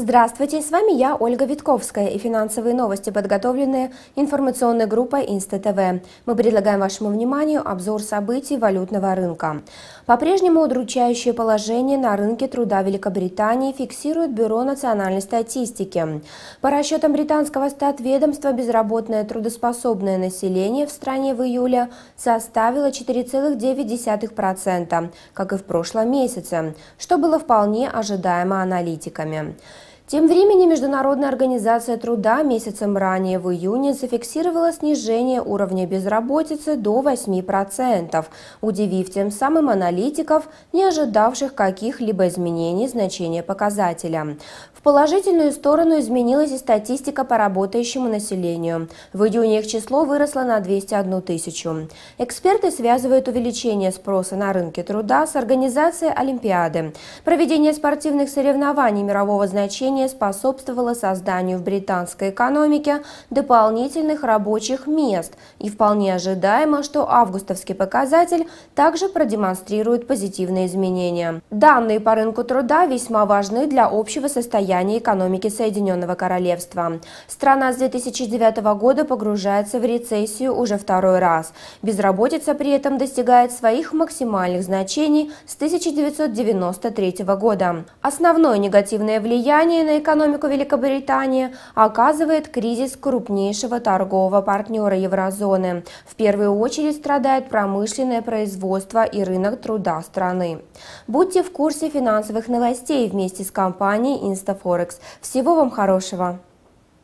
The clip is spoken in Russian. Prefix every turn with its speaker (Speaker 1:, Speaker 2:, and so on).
Speaker 1: Здравствуйте, с вами я, Ольга Витковская, и финансовые новости, подготовленные информационной группой Инста-ТВ. Мы предлагаем вашему вниманию обзор событий валютного рынка. По-прежнему удручающее положение на рынке труда Великобритании фиксирует Бюро национальной статистики. По расчетам британского статведомства, безработное трудоспособное население в стране в июле составило 4,9%, как и в прошлом месяце, что было вполне ожидаемо аналитиками. Тем временем Международная организация труда месяцем ранее в июне зафиксировала снижение уровня безработицы до 8%, удивив тем самым аналитиков, не ожидавших каких-либо изменений значения показателя. В положительную сторону изменилась и статистика по работающему населению. В июне их число выросло на 201 тысячу. Эксперты связывают увеличение спроса на рынке труда с организацией Олимпиады. Проведение спортивных соревнований мирового значения изменение способствовало созданию в британской экономике дополнительных рабочих мест, и вполне ожидаемо, что августовский показатель также продемонстрирует позитивные изменения. Данные по рынку труда весьма важны для общего состояния экономики Соединенного Королевства. Страна с 2009 года погружается в рецессию уже второй раз. Безработица при этом достигает своих максимальных значений с 1993 года. Основное негативное влияние на экономику Великобритании оказывает кризис крупнейшего торгового партнера еврозоны. В первую очередь страдает промышленное производство и рынок труда страны. Будьте в курсе финансовых новостей вместе с компанией InstaForex. Всего вам хорошего!